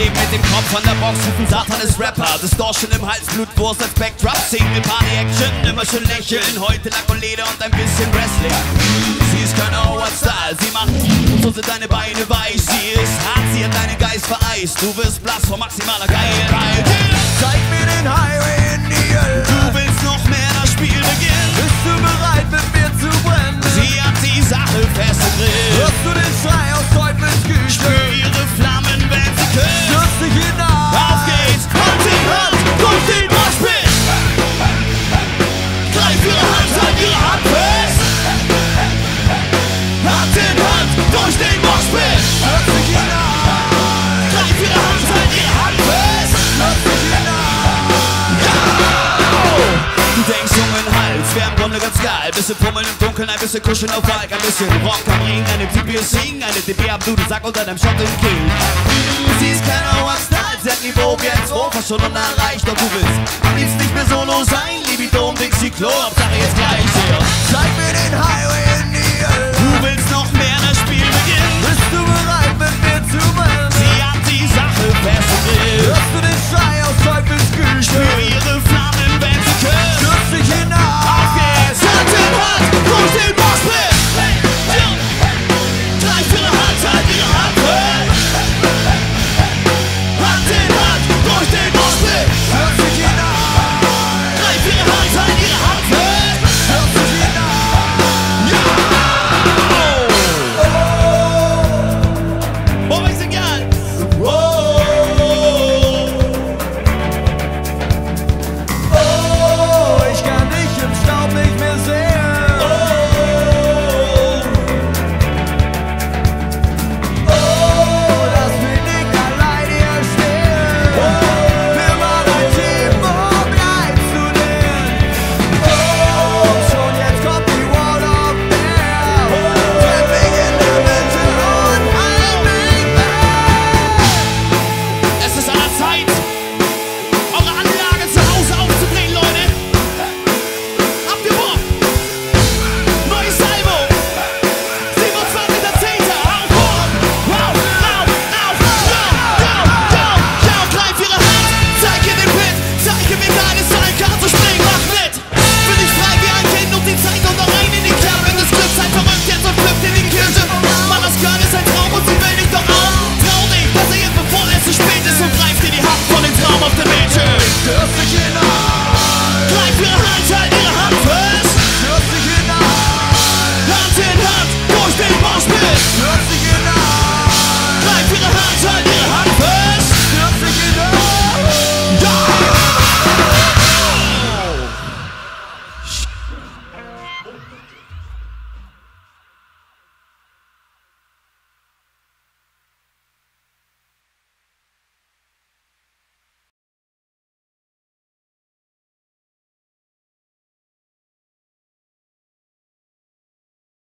Leben mit dem Kopf von der Box, rufen Satan ist Rapper. Distortion im Hals, Blutwurst als Backdrop, Single Party Action, immer schön lächeln. Heute Lack und Leder und ein bisschen Wrestling. Sie ist kein Howard-Style, sie macht so sind deine Beine weich. Sie ist hart, sie hat deinen Geist vereist. Du wirst blass vor maximaler Geilheit. Zungen Hals, wär im Grunde ganz geil. Bisschen Pummeln im Dunkeln, ein bisschen Kuscheln auf Walk, ein bisschen Rock am Ring, eine DB singen, eine DB am Dudelsack unter deinem Shot im Kiel. Hm, sie ist keine da, sie hat Niveau wie ein Zwurfer schon unerreicht, doch du willst am liebsten nicht mehr solo sein, Libido und Dixie Klo, Hauptsache jetzt gleich sehr. Zeig mir den Highway in die Hölle. Like behind.